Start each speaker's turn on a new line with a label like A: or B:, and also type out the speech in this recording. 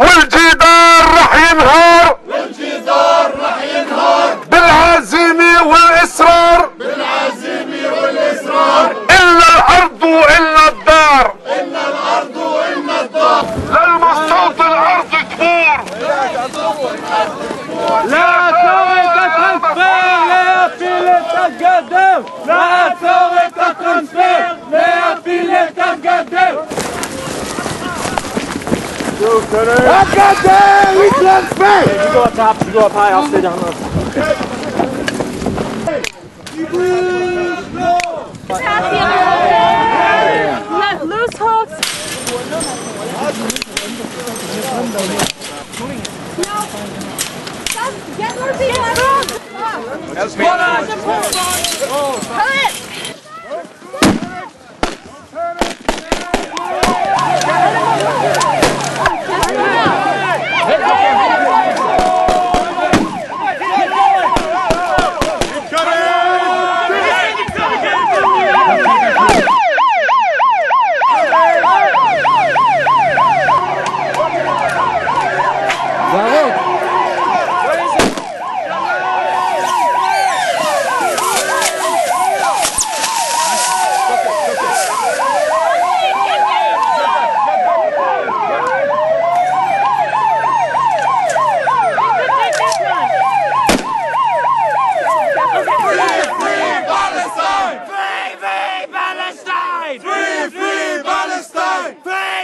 A: والجدار رح ينهار.
B: والجدار رح ينهار.
A: بالعزيمة والإصرار.
B: بالعزيمة والإصرار.
A: إلا الأرض وإلا الدار.
B: إلا الأرض وإلا الدار.
A: للمصوت الأرض كبور
C: لا ثورة تنفير ليفيل تقدم لا ثورة تنفير ليفيل تقدم
A: Go, Cutter! I got that! We club back!
C: You go up top, you go up high, I'll stay down low.
D: Hey, you lose, no! Yes, loose hooks! No! Get more people! Help! Cut it! Fight! Fight!